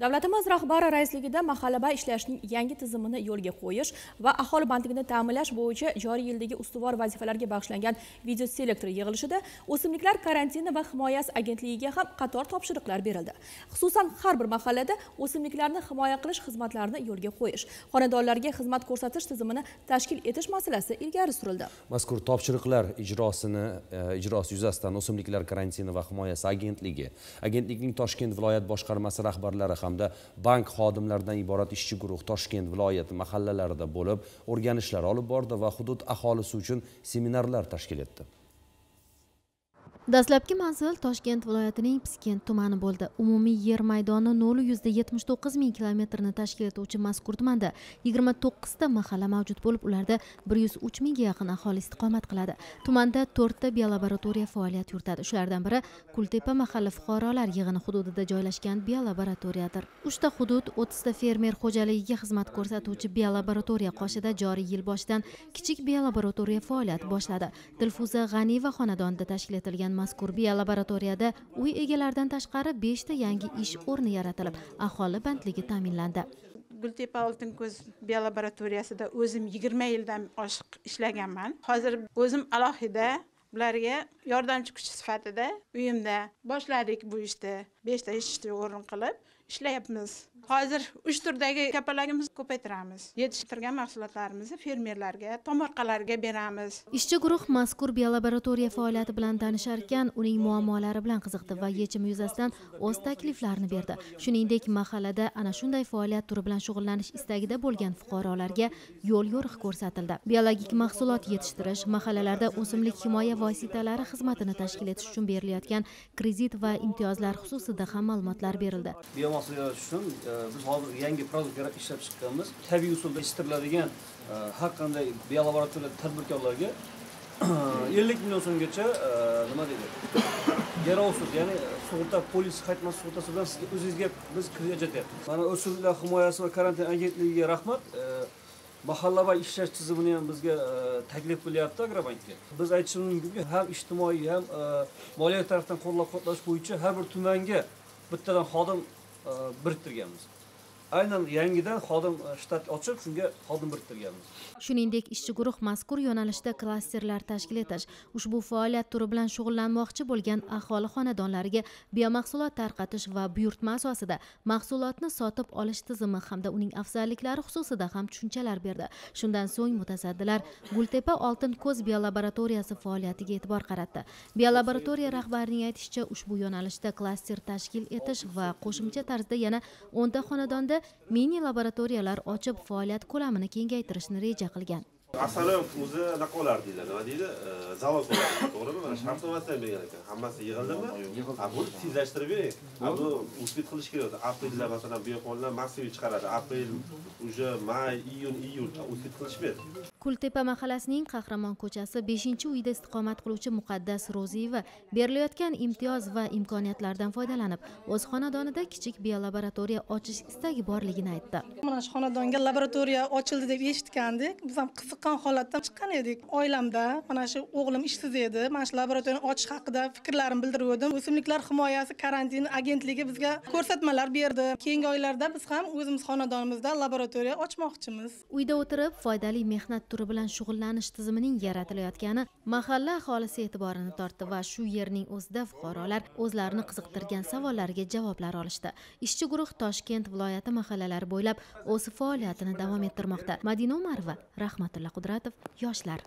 davlatimiz rahbari raisligida mahallabay ishlashning yangi tizimini yo'lga qo'yish va aholi bandligini ta'minlash bo'yicha joriy yildagi ustuvor vazifalarga bag'ishlangan video selektor yig'ilishida o'simliklar karantini va himoyasi agentligiga ham qator topshiriqlar berildi. Xususan har bir mahallada o'simliklarni himoya qilish xizmatlarini yo'lga qo'yish xonadonlarga xizmat ko'rsatish tizimini tashkil etish masalasi ilgari surildi. Mazkur topshiriqlar ijrosini e, ijrosi yuzasidan o'simliklar karantini va himoyasi agentligi agentlikning toshkent viloyat boshqarmasi rahbarlari hamda bank xodimlaridan iborat ishchi guruh toshkent viloyati mahallalarida bo'lib o'rganishlar olib bordi va hudud aholisi uchun seminarlar tashkil etdi. Dastlabki manzil toshkent viloyatining piskent tumani bo'ldi. Umumiy yer maydoni nol yuzda yetmish to'qqiz ming kilometrni tashkil etuvchi mazkur tumanda yigirma to'qqizta mahalla mavjud bo'lib ularda bir yuz uch mingga yaqin aholi istiqomat qiladi. Tumanda to'rtta biolaboratoriya faoliyat yuritadi. Shulardan biri kultepa mahalla fuqarolar yig'ini hududida joylashgan biolaboratoriyadir uchta hudud o'ttizta fermer xo'jaligiga xizmat ko'rsatuvchi biolaboratoriya qoshida joriy yil boshidan kichik biolaboratoriya faoliyat boshladi. Dilfuza g'aniyeva xonadonida tashkil etilgan mazkur biolaboratoriyada uy egalaridan tashqari beshta yangi ish o'rni yaratilib aholi bandligi ta'minlandi. Gultepa oltinko'z biolaboratoriyasida o'zim yigirma yildan oshiq ishlaganman. Hozir o'zim alohida bularga yordamchi kuch sifatida uyimda boshladik bu ishni. Beshta ishchi o'rin qilib ishlayapmiz. Hozir uch turdagi kapalagimizni ko'paytiramiz. Yetishtirgan mahsulotlarimizni fermerlarga tomorqalarga beramiz. Ishchi guruh mazkur biolaboratoriya faoliyati bilan tanishar ekan uning muammolari bilan qiziqdi va yechimi yuzasidan o'z takliflarini berdi. Shuningdek mahallada ana shunday faoliyat turi bilan shug'ullanish istagida bo'lgan fuqarolarga yo'l yo'riq ko'rsatildi. Biologik mahsulot yetishtirish mahallalarda o'simlik himoya vositalari xizmatini tashkil etish uchun berilayotgan kredit va imtiyozlar xususida ham ma'lumotlar berildi. Yaratish uchun e, biz hozir yangi produkt ishlab chiqqanmiz. Tabiiy usulda yetishtiriladigan e, har qanday biolaboratoriya tadbirkorlarga e, ellik million so'mgacha e, nima deydi garovsiz ya'ni sug'urta polisi qaytmas sug'urtasi bilan sizga o'zingizga biz kredit ajratyapmiz. Mana o'simliklar himoyasi va karantin agentligiga rahmat. Mahallabay ishlash tizimini ham bizga taklif qilyapti agrobankka biz aytishimiz mumkinki ham ijtimoiy ham moliyaviy tarafdan qo'llab quvvatlash bo'yicha har bir tumanga bittadan xodim E, biriktirganmiz. Aynan yangidan xodim e, shtat ochib shunga xodim biriktirganmiz. Shuningdek ishchi guruh mazkur yo'nalishda klasterlar tashkil etish ushbu faoliyat turi bilan shug'ullanmoqchi bo'lgan aholi xonadonlariga biomahsulot tarqatish va buyurtma asosida mahsulotni sotib olish tizimi hamda uning afzalliklari xususida ham tushunchalar berdi. Shundan so'ng mutasaddilar gultepa oltin ko'z biolaboratoriyasi faoliyatiga e'tibor qaratdi. Biolaboratoriya rahbarining aytishicha ushbu yo'nalishda klaster tashkil etish va qo'shimcha tarzda yana o'nta xonadonda mini laboratoriyalar ochib faoliyat ko'lamini kengaytirishni reja qilgan. Asalari o'zi anaqa deyiladi nima deydi zavod bo'lardi to'g'rimi? Mana shartnomasini bergan ekan hammasi yig'ildimi? A buni tezlashtirib bering bu uspid qilish kerak aprelda masalan biofonlar massiviy chiqaradi. Aprel уже may iyun iyul uspid qilishmaydi kultepa mahallasining qahramon ko'chasi beshinchi uyda istiqomat qiluvchi muqaddas ro'ziyeva berilayotgan imtiyoz va imkoniyatlardan foydalanib o'z xonadonida kichik biolaboratoriya ochish istagi borligini aytdi. Mana shu xonadonga laboratoriya ochildi deb eshitgandik. Biz ham chiqqan holatdan chiqqan edik. Oilamda mana shu o'g'lim ishsiz edi. Mana shu laboratoriyani ochish haqida fikrlarimni bildirgandim o'simliklar himoyasi karantin agentligi bizga ko'rsatmalar berdi. Keyingi oylarda biz ham o'zimiz xonadonimizda laboratoriya ochmoqchimiz. Uyda o'tirib foydali mehnat turi bilan shug'ullanish tizimining yaratilayotgani mahalla aholisi e'tiborini tortdi va shu yerning o'zida fuqarolar o'zlarini qiziqtirgan savollariga javoblar olishdi. Ishchi guruh toshkent viloyati mahallalari bo'ylab o'z faoliyatini davom ettirmoqda. Madina umarova rahmatulloh. Qudratov yoshlar.